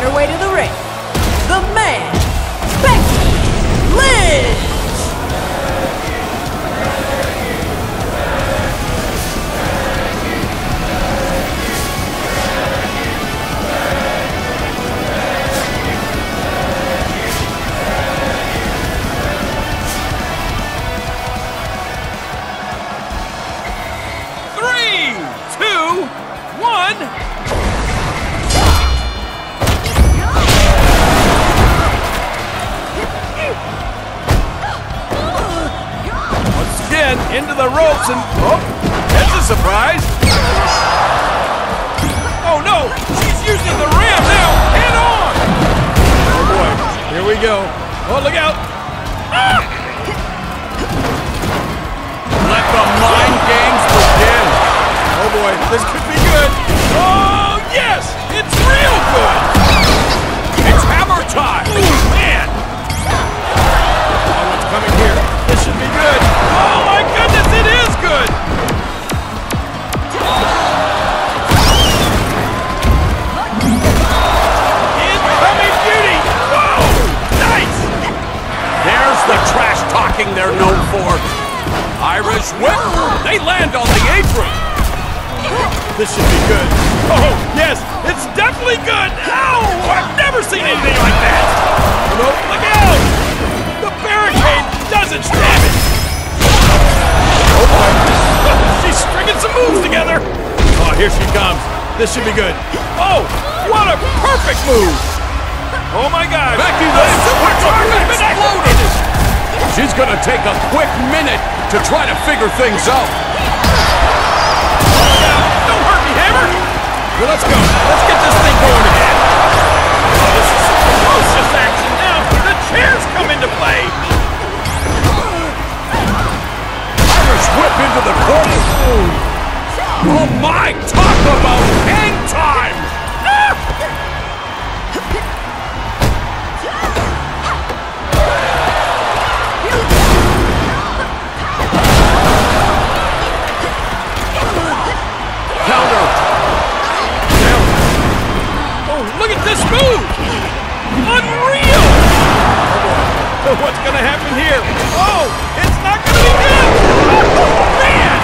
her way to the ring, the man, Becky Lynch! Three, two, one. The ropes and oh, that's a surprise. Oh no, she's using the ram now. Head on. Oh boy, here we go. Oh, look out. Ah! Let the mind games begin. Oh boy, this could be good. Oh yes, it's real good. It's hammer time. They're known for. Irish whip. They land on the apron. This should be good. Oh, yes, it's definitely good. Ow! I've never seen anything like that. Oh, no, look out! The barricade doesn't stab it. Oh. She's stringing some moves together. Oh, here she comes. This should be good. Oh, what a perfect move. Oh, my God. Becky the supercharger exploded. She's gonna take a quick minute to try to figure things out. Don't hurt me, Hammer! Well, let's go. Let's get this thing going again. Oh, this is some ferocious action now. The chairs come into play. Irish whip into the corner. Oh my! Talk What's gonna happen here? Oh, it's not gonna be good! Oh, man!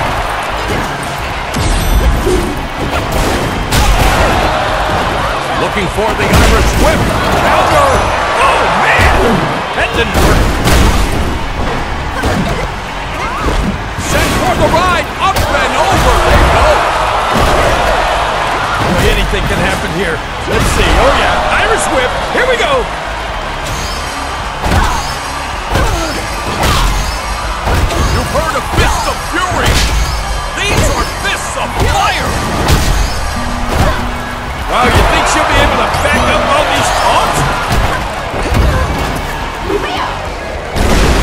Looking for the Irish whip. Counter! Oh, man! That didn't work. For the ride. Up and over. They go. Anything can happen here. Let's see. Oh, yeah. Irish whip. Here we go. Of fists of fury. These are fists of fire. Wow, you think she'll be able to back up all these taunts?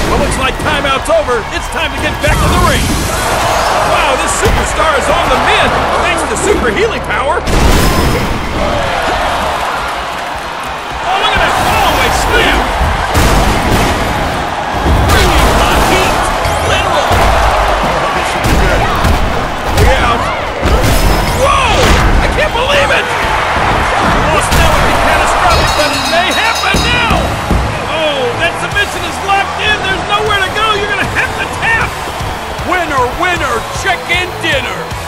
Well, looks like timeout's over. It's time to get back to the ring. Wow, this superstar is on the mend thanks to super healing power. winner chicken dinner.